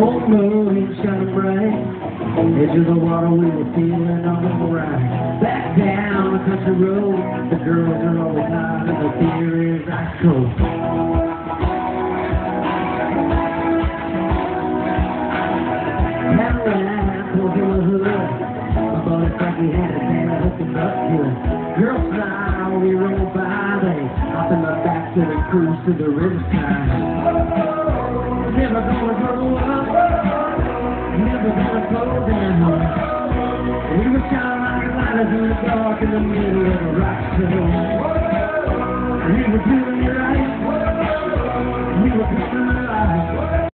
moon shining bright. Edge of the water, we were feeling alright. Back down the country road, the girls are always hot and the beer is ice cold. Had a ride, pulled in the hood. My buddy Frankie had a band hooking up good. Girl smile, we rolled by, they hop in the back to the cruise to the riverside never gonna go to slow down. We were shining like lighters in the dark in the middle of a. We were doing it right, coming alive.